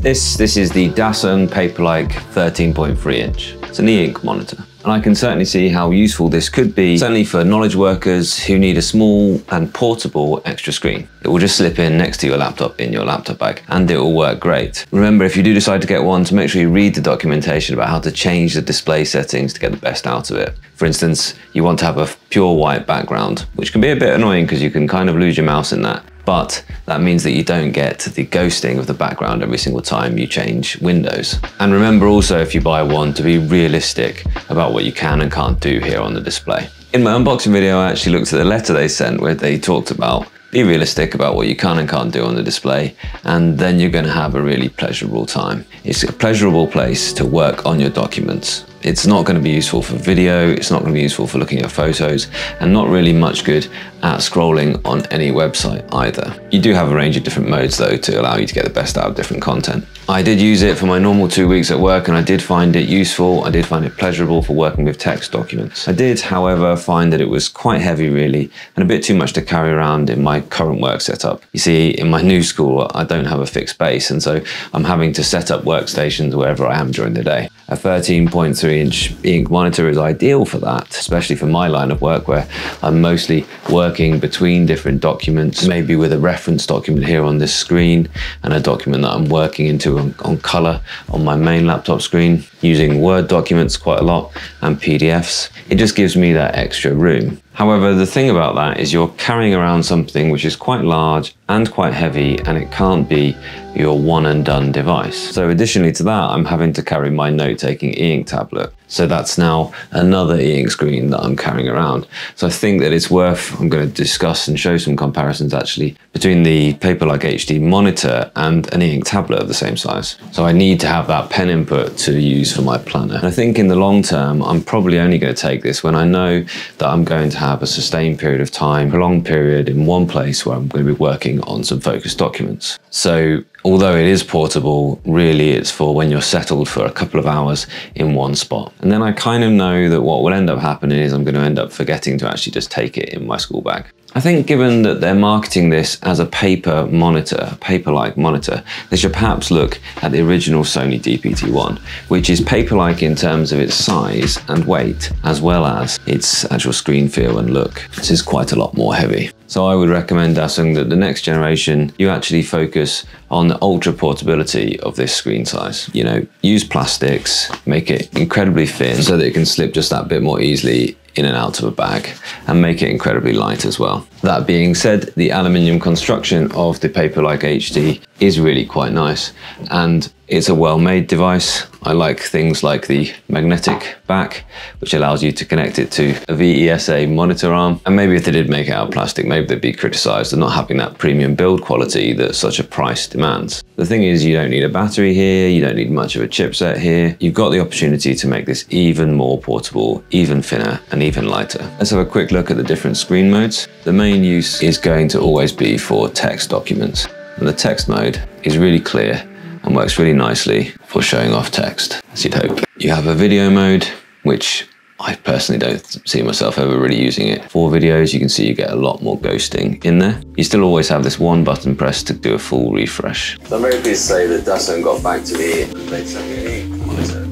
This, this is the Dasung Paperlike 13.3 inch. It's an e-ink monitor. And I can certainly see how useful this could be, certainly for knowledge workers who need a small and portable extra screen. It will just slip in next to your laptop in your laptop bag and it will work great. Remember, if you do decide to get one, to make sure you read the documentation about how to change the display settings to get the best out of it. For instance, you want to have a pure white background, which can be a bit annoying because you can kind of lose your mouse in that but that means that you don't get the ghosting of the background every single time you change windows. And remember also if you buy one to be realistic about what you can and can't do here on the display. In my unboxing video, I actually looked at the letter they sent where they talked about be realistic about what you can and can't do on the display, and then you're going to have a really pleasurable time. It's a pleasurable place to work on your documents. It's not going to be useful for video, it's not going to be useful for looking at photos, and not really much good at scrolling on any website either. You do have a range of different modes though to allow you to get the best out of different content. I did use it for my normal two weeks at work and I did find it useful. I did find it pleasurable for working with text documents. I did, however, find that it was quite heavy really and a bit too much to carry around in my current work setup. You see, in my new school, I don't have a fixed base and so I'm having to set up workstations wherever I am during the day. A 13.3 inch ink monitor is ideal for that, especially for my line of work where I'm mostly working between different documents, maybe with a reference document here on this screen and a document that I'm working into on, on color on my main laptop screen, using Word documents quite a lot and PDFs. It just gives me that extra room. However, the thing about that is you're carrying around something which is quite large and quite heavy and it can't be your one and done device. So additionally to that, I'm having to carry my note-taking e-ink tablet. So that's now another e-ink screen that I'm carrying around. So I think that it's worth, I'm going to discuss and show some comparisons actually between the Paperlike HD monitor and an e-ink tablet of the same size. So I need to have that pen input to use for my planner. And I think in the long term, I'm probably only going to take this when I know that I'm going to have a sustained period of time, prolonged period in one place where I'm going to be working on some focused documents. So although it is portable, really it's for when you're settled for a couple of hours in one spot. And then I kind of know that what will end up happening is I'm going to end up forgetting to actually just take it in my school bag. I think given that they're marketing this as a paper monitor, paper-like monitor, they should perhaps look at the original Sony DPT-1, which is paper-like in terms of its size and weight, as well as its actual screen feel and look. This is quite a lot more heavy. So I would recommend Dasung that the next generation, you actually focus on the ultra portability of this screen size. You know, use plastics, make it incredibly thin so that it can slip just that bit more easily in and out of a bag and make it incredibly light as well. That being said, the aluminium construction of the Paperlike HD is really quite nice and it's a well-made device. I like things like the magnetic back, which allows you to connect it to a VESA monitor arm. And maybe if they did make it out of plastic, maybe they'd be criticized for not having that premium build quality that such a price demands. The thing is, you don't need a battery here, you don't need much of a chipset here. You've got the opportunity to make this even more portable, even thinner, and even lighter. Let's have a quick look at the different screen modes. The main use is going to always be for text documents. And the text mode is really clear and works really nicely for showing off text, as you'd hope. You have a video mode, which I personally don't see myself ever really using it. For videos, you can see you get a lot more ghosting in there. You still always have this one button press to do a full refresh. I'm very pleased to say that Dasung got back to me and they sent me a monitor.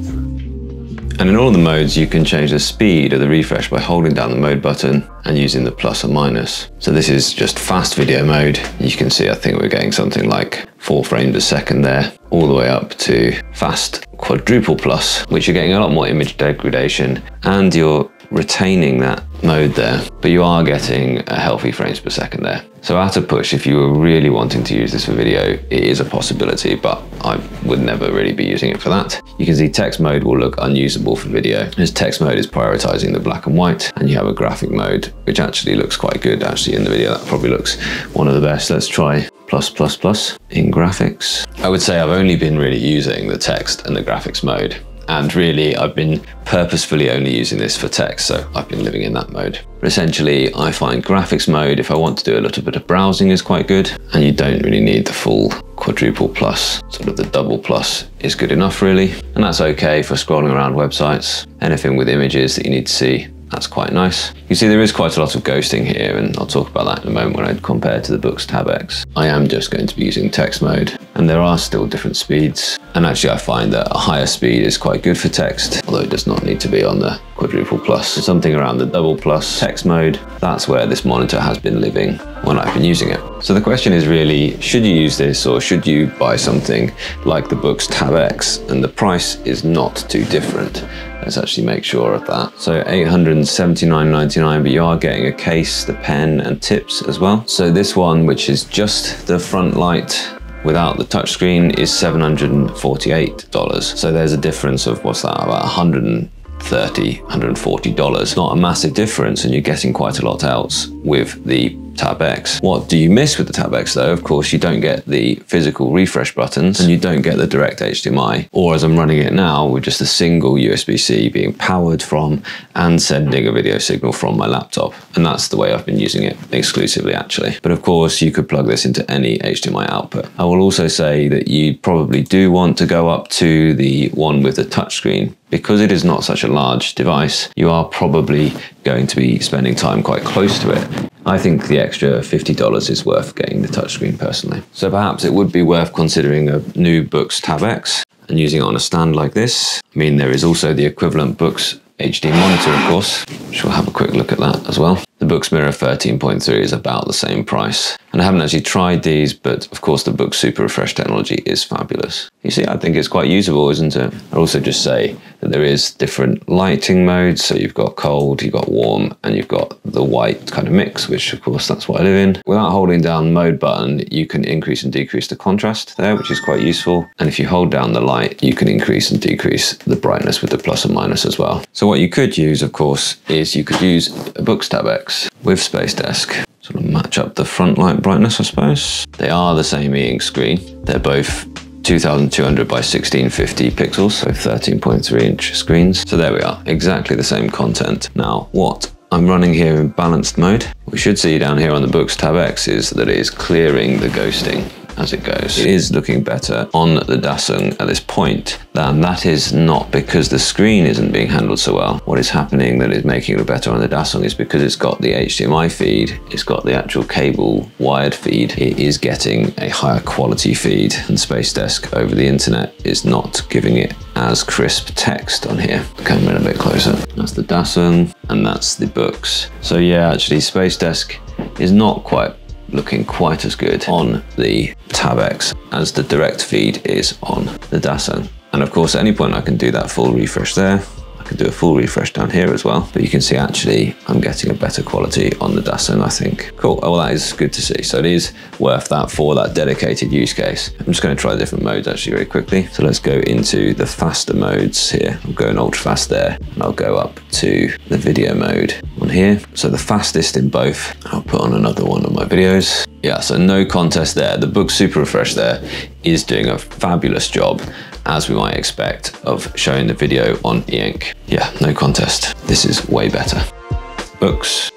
And in all of the modes, you can change the speed of the refresh by holding down the mode button and using the plus or minus. So this is just fast video mode. You can see, I think we're getting something like four frames a second there, all the way up to fast quadruple plus, which you're getting a lot more image degradation and you're retaining that mode there, but you are getting a healthy frames per second there. So at a push, if you were really wanting to use this for video, it is a possibility, but I would never really be using it for that. You can see text mode will look unusable for video, as text mode is prioritizing the black and white, and you have a graphic mode, which actually looks quite good actually in the video. That probably looks one of the best. Let's try plus plus plus in graphics. I would say I've only been really using the text and the graphics mode and really, I've been purposefully only using this for text, so I've been living in that mode. But essentially, I find graphics mode, if I want to do a little bit of browsing, is quite good. And you don't really need the full quadruple plus, sort of the double plus is good enough, really. And that's okay for scrolling around websites. Anything with images that you need to see That's quite nice. You see there is quite a lot of ghosting here and I'll talk about that in a moment when I compare to the Boox Tab X. I am just going to be using text mode and there are still different speeds. And actually I find that a higher speed is quite good for text, although it does not need to be on the quadruple plus. Something around the double plus text mode, that's where this monitor has been living when I've been using it. So the question is really, should you use this or should you buy something like the Boox Tab X? And the price is not too different. Let's actually make sure of that. So 879.99, but you are getting a case, the pen and tips as well. So this one, which is just the front light without the touchscreen is $748. So there's a difference of what's that, about 100 $130, $140. Not a massive difference and you're getting quite a lot else with the Tab X. What do you miss with the Tab X though? Of course, you don't get the physical refresh buttons and you don't get the direct HDMI. Or as I'm running it now with just a single USB-C being powered from and sending a video signal from my laptop. And that's the way I've been using it exclusively actually. But of course, you could plug this into any HDMI output. I will also say that you probably do want to go up to the one with the touchscreen because it is not such a large device, you are probably going to be spending time quite close to it. I think the extra $50 is worth getting the touchscreen personally. So perhaps it would be worth considering a new Boox Tab X and using it on a stand like this. I mean, there is also the equivalent Boox HD monitor, of course, which we'll have a quick look at that as well. The Boox Mirror 13.3 is about the same price. And I haven't actually tried these, but of course the Boox Super Refresh technology is fabulous. You see, I think it's quite usable, isn't it? I'd also just say there is different lighting modes. So you've got cold, you've got warm, and you've got the white kind of mix, which of course that's what I live in. Without holding down mode button, you can increase and decrease the contrast there, which is quite useful. And if you hold down the light, you can increase and decrease the brightness with the plus and minus as well. So what you could use, of course, is you could use a Boox Tab X with Space Desk. Sort of match up the front light brightness, I suppose. They are the same e-ink screen. They're both 2200 by 1650 pixels, so 13.3 inch screens. So there we are, exactly the same content. Now, what I'm running here in balanced mode. we should see down here on the Boox Tab X is that it is clearing the ghosting as it goes. It is looking better on the Dasung at this point. And that is not because the screen isn't being handled so well. What is happening that is making it better on the Dasung is because it's got the HDMI feed, it's got the actual cable wired feed. It is getting a higher quality feed and Space Desk over the internet is not giving it as crisp text on here. Come in a bit closer. That's the Dasung and that's the Boox. So yeah, actually Space Desk is not quite looking quite as good on the Tab X as the direct feed is on the Dasung. And of course, at any point I can do that full refresh there I can do a full refresh down here as well. But you can see actually I'm getting a better quality on the Dasung, I think. Cool, oh, well that is good to see. So it is worth that for that dedicated use case. I'm just gonna try different modes actually very quickly. So let's go into the faster modes here. I'm going ultra fast there and I'll go up to the video mode on here. So the fastest in both, I'll put on another one of my videos. Yeah, so no contest there. The Boox Super Refresh there is doing a fabulous job as we might expect of showing the video on e-ink. Yeah, no contest. This is way better. Boox,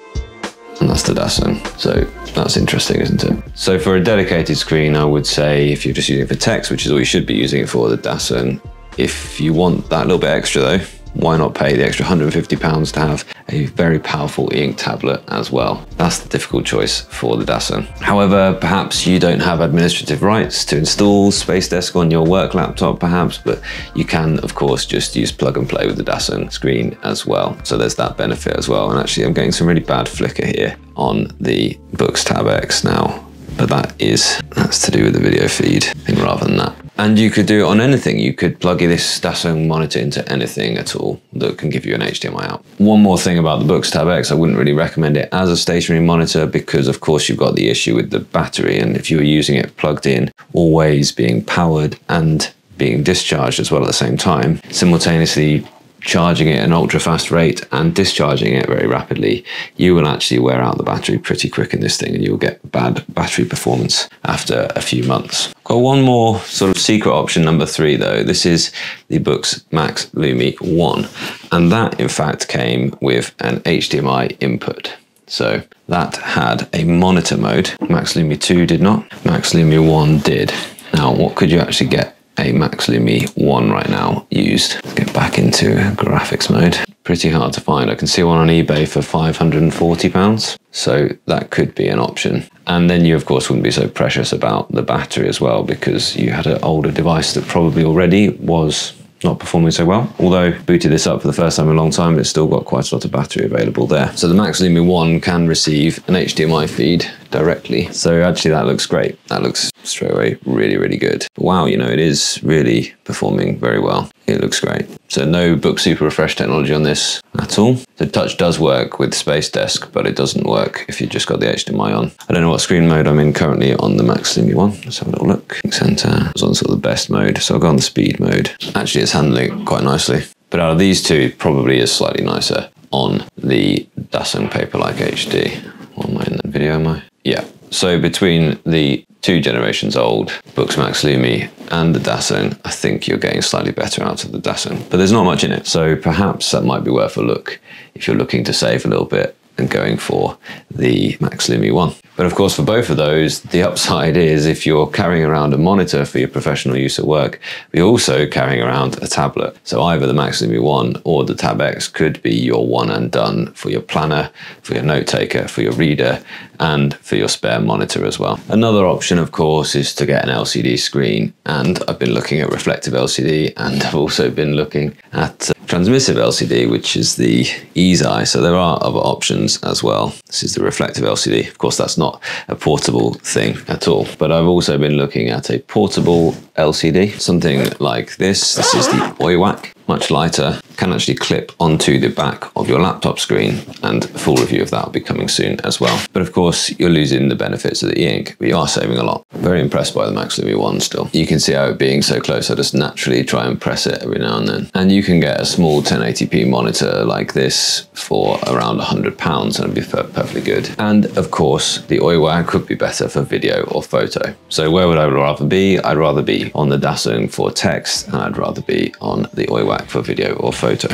and that's the Dasung. So that's interesting, isn't it? So for a dedicated screen, I would say if you're just using it for text, which is all you should be using it for, the Dasung. If you want that little bit extra though, why not pay the extra £150 to have a very powerful e-ink tablet as well? That's the difficult choice for the Dasung. However, perhaps you don't have administrative rights to install Space Desk on your work laptop perhaps, but you can of course just use plug and play with the Dasung screen as well. So there's that benefit as well. And actually I'm getting some really bad flicker here on the Boox Tab X now but that is, that's to do with the video feed thing rather than that. And you could do it on anything. You could plug this Dasung monitor into anything at all that can give you an HDMI out. One more thing about the Boox Tab X, I wouldn't really recommend it as a stationary monitor because of course you've got the issue with the battery and if you were using it plugged in, always being powered and being discharged as well at the same time, simultaneously charging it at an ultra fast rate and discharging it very rapidly, you will actually wear out the battery pretty quick in this thing and you'll get bad battery performance after a few months. Got one more sort of secret option, number three though. This is the Boox Max Lumi 1 and that in fact came with an HDMI input. So that had a monitor mode. Max Lumi 2 did not. Max Lumi 1 did. Now, what could you actually get a Max Lumi 1 right now used. Let's get back into graphics mode. pretty hard to find. I can see one on eBay for £540. So that could be an option. And then you, of course, wouldn't be so precious about the battery as well because you had an older device that probably already was not performing so well. Although booted this up for the first time in a long time, it's still got quite a lot of battery available there. So the Max Lumi 1 can receive an HDMI feed directly. So actually that looks great. That looks straight away really, really good. Wow, you know, it is really performing very well. It looks great. So no Boox Super Refresh technology on this at all. The touch does work with Space Desk, but it doesn't work if you've just got the HDMI on. I don't know what screen mode I'm in currently on the Max Lumi 1. Let's have a little look. Center is on sort of the best mode, so I'll go on the speed mode. Actually, it's handling it quite nicely. But out of these two, probably is slightly nicer on the Dasung Paperlike HD. What am I in that video, am I? Yeah. So between the two generations old Boox Max Lumi and the Dasung, I think you're getting slightly better out of the Dasung. But there's not much in it, so perhaps that might be worth a look if you're looking to save a little bit and going for the Max Lumi 1. But of course, for both of those, the upside is if you're carrying around a monitor for your professional use at work, you're also carrying around a tablet. So either the Max Lumi 1 or the Tab X could be your one and done for your planner, for your note taker, for your reader, and for your spare monitor as well. Another option, of course, is to get an LCD screen. And I've been looking at reflective LCD and I've also been looking at uh, transmissive LCD, which is the Eaze-Eye. So there are other options as well. This is the reflective LCD. Of course, that's not a portable thing at all. But I've also been looking at a portable LCD, something like this. This is the OIWAC much lighter, can actually clip onto the back of your laptop screen and full review of that will be coming soon as well. But of course, you're losing the benefits of the e-ink, but you are saving a lot. Very impressed by the Max Lumi 1 still. You can see how it being so close, I just naturally try and press it every now and then. And you can get a small 1080p monitor like this for around £100 and it'd be perfectly good. And of course, the OIWAC could be better for video or photo. So where would I rather be? I'd rather be on the Dasung for text and I'd rather be on the For video or photo.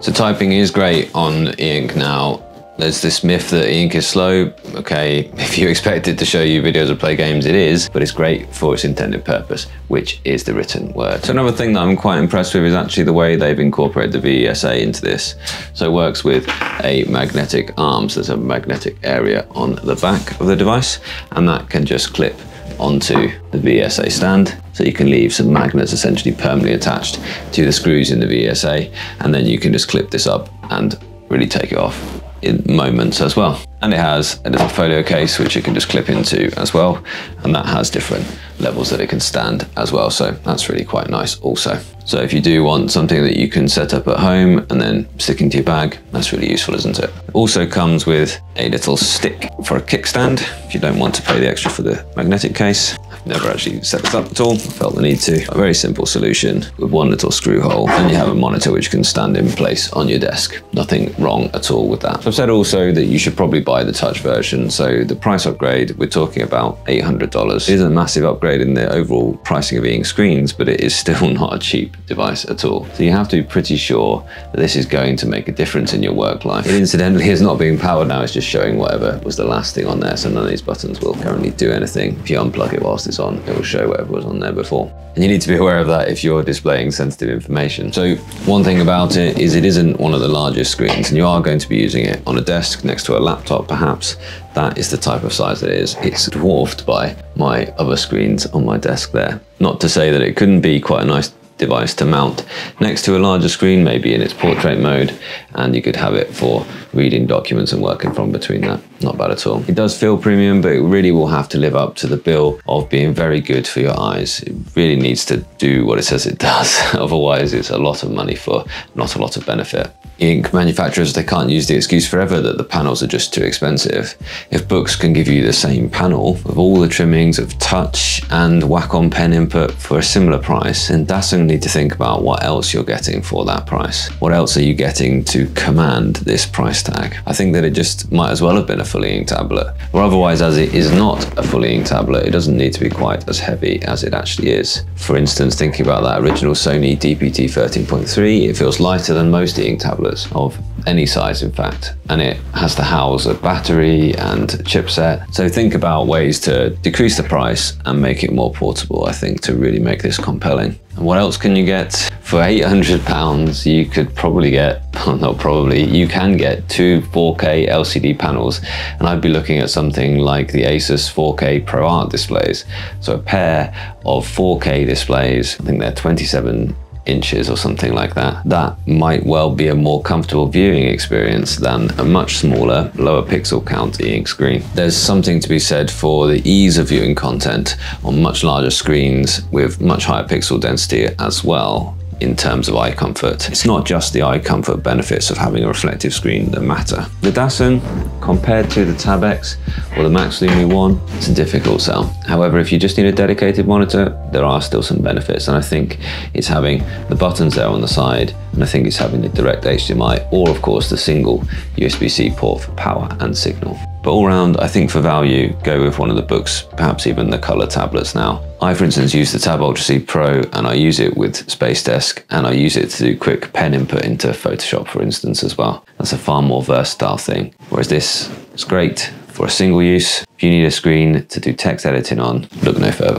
So typing is great on e-ink now. There's this myth that e-ink is slow. Okay, if you expect it to show you videos or play games, it is, but it's great for its intended purpose, which is the written word. So another thing that I'm quite impressed with is actually the way they've incorporated the VESA into this. So it works with a magnetic arm, so there's a magnetic area on the back of the device, and that can just clip onto the VESA stand. So you can leave some magnets essentially permanently attached to the screws in the VESA, and then you can just clip this up and really take it off in moments as well. And it has a little folio case which you can just clip into as well. And that has different levels that it can stand as well. So that's really quite nice also. So if you do want something that you can set up at home and then stick into your bag, that's really useful, isn't it? Also comes with a little stick for a kickstand if you don't want to pay the extra for the magnetic case. Never actually set this up at all. I felt the need to. A very simple solution with one little screw hole and you have a monitor which can stand in place on your desk. Nothing wrong at all with that. I've said also that you should probably buy the touch version. So the price upgrade, we're talking about $800. It is a massive upgrade in the overall pricing of e-ink screens, but it is still not a cheap device at all. So you have to be pretty sure that this is going to make a difference in your work life. It incidentally is not being powered now, it's just showing whatever was the last thing on there. So none of these buttons will currently do anything. If you unplug it whilst it's on, it will show whatever was on there before. And you need to be aware of that if you're displaying sensitive information. So one thing about it is it isn't one of the largest screens and you are going to be using it on a desk next to a laptop perhaps. That is the type of size it is. It's dwarfed by my other screens on my desk there. Not to say that it couldn't be quite a nice device to mount next to a larger screen, maybe in its portrait mode, and you could have it for reading documents and working from between that. Not bad at all. It does feel premium, but it really will have to live up to the bill of being very good for your eyes. It really needs to do what it says it does. Otherwise, it's a lot of money for not a lot of benefit ink manufacturers, they can't use the excuse forever that the panels are just too expensive. If Boox can give you the same panel with all the trimmings of touch and Wacom pen input for a similar price, then Dasung need to think about what else you're getting for that price. What else are you getting to command this price tag? I think that it just might as well have been a fully inked tablet. Or otherwise, as it is not a fully inked tablet, it doesn't need to be quite as heavy as it actually is. For instance, thinking about that original Sony DPT 13.3, it feels lighter than most e-ink tablets of any size in fact, and it has to house a battery and chipset. So think about ways to decrease the price and make it more portable, I think, to really make this compelling. And what else can you get? For 800 pounds, you could probably get, not probably, you can get two 4K LCD panels. And I'd be looking at something like the Asus 4K ProArt displays. So a pair of 4K displays, I think they're 27 inches or something like that. That might well be a more comfortable viewing experience than a much smaller, lower pixel count e-ink screen. There's something to be said for the ease of viewing content on much larger screens with much higher pixel density as well in terms of eye comfort. It's not just the eye comfort benefits of having a reflective screen that matter. The Dasung, compared to the Tab X or the Max Lumi One, it's a difficult sell. However, if you just need a dedicated monitor, there are still some benefits. And I think it's having the buttons there on the side, and I think it's having the direct HDMI, or of course the single USB-C port for power and signal. But all round, I think for value, go with one of the Boox, perhaps even the color tablets now. I, for instance, use the Tab Ultra C Pro and I use it with Space Desk and I use it to do quick pen input into Photoshop, for instance, as well. That's a far more versatile thing. Whereas this is great for a single use. If you need a screen to do text editing on, look no further.